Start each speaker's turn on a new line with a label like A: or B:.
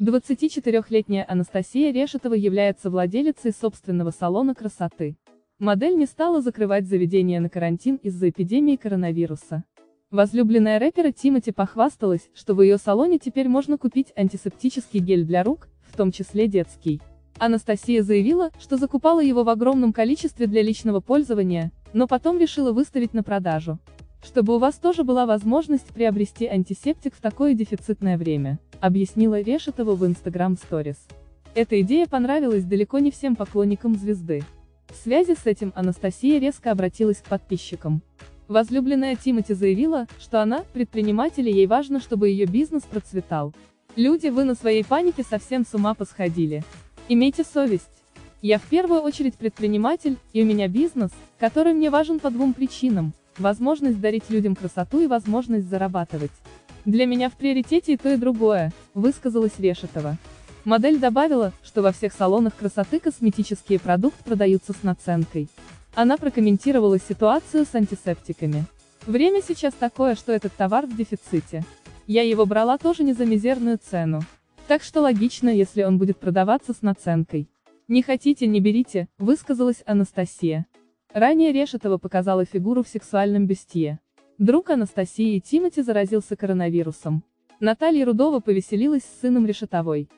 A: 24-летняя Анастасия Решетова является владелицей собственного салона красоты. Модель не стала закрывать заведение на карантин из-за эпидемии коронавируса. Возлюбленная рэпера Тимати похвасталась, что в ее салоне теперь можно купить антисептический гель для рук, в том числе детский. Анастасия заявила, что закупала его в огромном количестве для личного пользования, но потом решила выставить на продажу. Чтобы у вас тоже была возможность приобрести антисептик в такое дефицитное время, объяснила Решетова в Instagram Stories. Эта идея понравилась далеко не всем поклонникам звезды. В связи с этим Анастасия резко обратилась к подписчикам. Возлюбленная Тимати заявила, что она, предприниматель и ей важно, чтобы ее бизнес процветал. Люди, вы на своей панике совсем с ума посходили. Имейте совесть. Я в первую очередь предприниматель, и у меня бизнес, который мне важен по двум причинам. Возможность дарить людям красоту и возможность зарабатывать. Для меня в приоритете и то и другое, высказалась Решетова. Модель добавила, что во всех салонах красоты косметические продукты продаются с наценкой. Она прокомментировала ситуацию с антисептиками. Время сейчас такое, что этот товар в дефиците. Я его брала тоже не за мизерную цену. Так что логично, если он будет продаваться с наценкой. Не хотите, не берите, высказалась Анастасия. Ранее Решетова показала фигуру в сексуальном бюстье. Друг Анастасии Тимати заразился коронавирусом. Наталья Рудова повеселилась с сыном Решетовой.